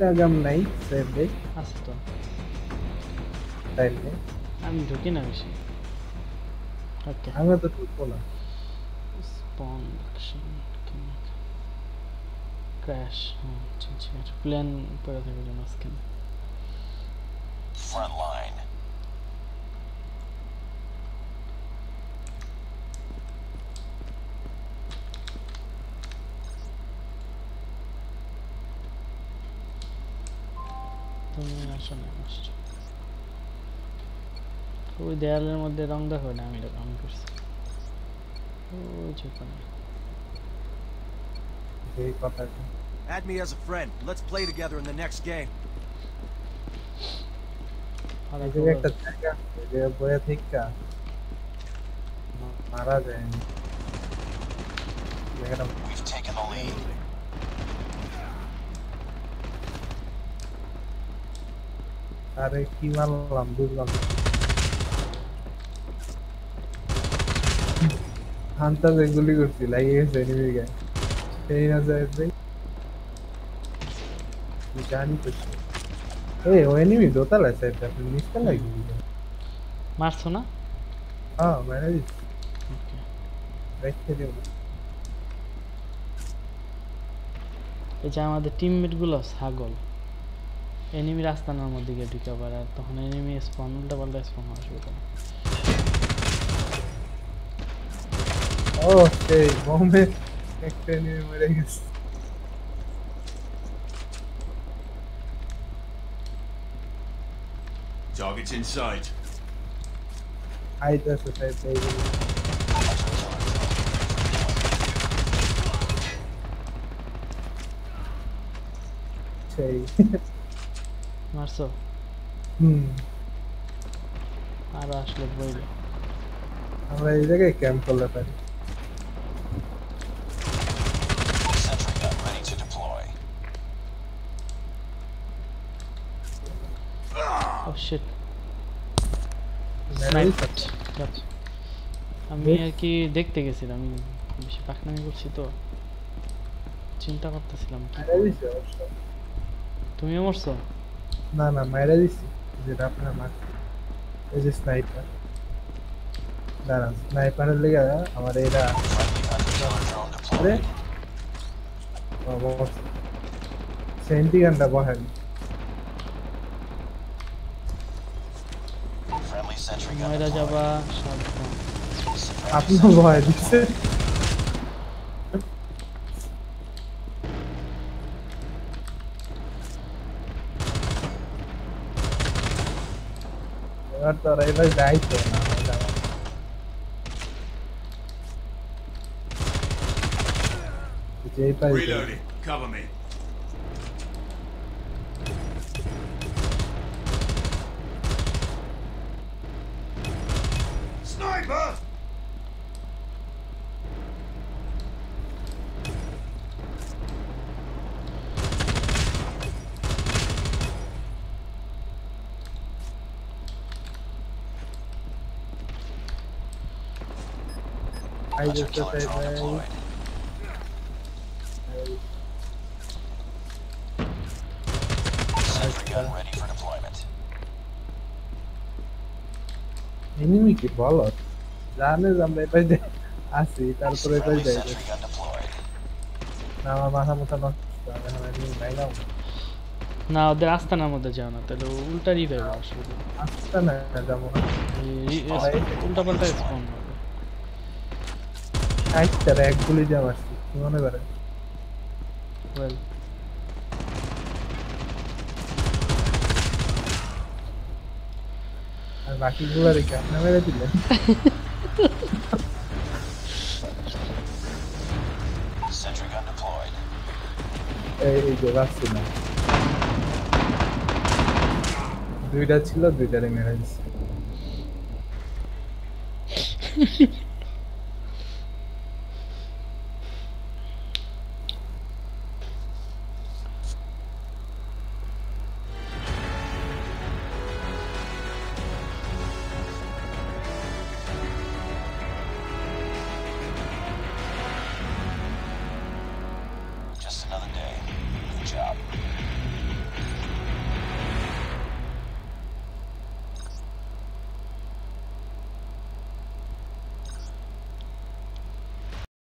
Instagram নাই save দেই আছে তো। তাইলে আমি ঢুকি না বেশি। ওকে। আমি তো ঢুকবো না। স্পন অ্যাকশন ক্র্যাশ হ্যাঁ ঠিক আছে প্ল্যান করে থাকবে ফ্রন্ট স্ক্যান Front line. তুমি আসো না আসছো ওই দেয়ালের মধ্যে রং দেখো না আমি রং করছি ওই যেখানে এই কথাটা Add me as a friend. Let's play together in the next game. আর এই একটা জায়গায় একটা জায়গা আছে যে বয়ে থেকে মারা যায়নি জায়গাটা We've taken the lead. আরে কি মারলাম বুঝলাম। আন্তাজে গুলি করছি লাগিয়ে গেছে এনিমি গায়ে। সেই না যায় ভাই জানি তো এই ও এনিমি দোতলায় সাইড আপনি লাগিয়ে দিলেন মারছো না? হ্যাঁ মেরে দিচ্ছি। রেখে দেব। এই যে আমাদের টিমমেটগুলো ছাগল। এনিমি রাস্তানার মধ্যে গিয়ে ঢুকে পড়ে আর তখন এনিমি স্পন উল্টা পাল্টা স্পন হওয়া শুরু করে। ও সেই বোমে একটা এনিমি মরে গেছে। Target's in sight. আইতাছে সাইড থেকে সেই মারছো? হুম। আরও আসলে বইলে। আমরা এই জায়গায় ক্যাম্প করলে পারি। দিছে। আমি আর কি দেখতে গেছিলাম আমি বেশি পাকনামি করছি তো। চিন্তা করতেছিলাম। তুমিও মরছো? না না মেরে দিছি যেটা আপনার মার এই যে স্নাইপার দাঁড়ান স্নাইপারের লেগে আমার এরা Friendly hunter killer drone আরে deployed. সেন্টি গানটা বহেন Friendly sentry gun करता रहे बस डाइट करना जेपाई চাই drone ভাই deployed. Sentry gun ready for deployment. Enemy কি বলো জানে আমরা এবার আসি তারপরে এবার যাই. না আমার মাথা মাথা নষ্ট না না ওদের আস্তানার মধ্যে যাও না তাহলে উল্টা রিভাইভ আসবে আসতে যাব উল্টা পাল্টা স্পন এক গুলি দিয়ে মারছি মনে করে? ওয়েল আর বাকিগুলো আপনি মেরে দিলেন. এই যে না। দুইটা ছিল দুইটারে মেরে দিচ্ছে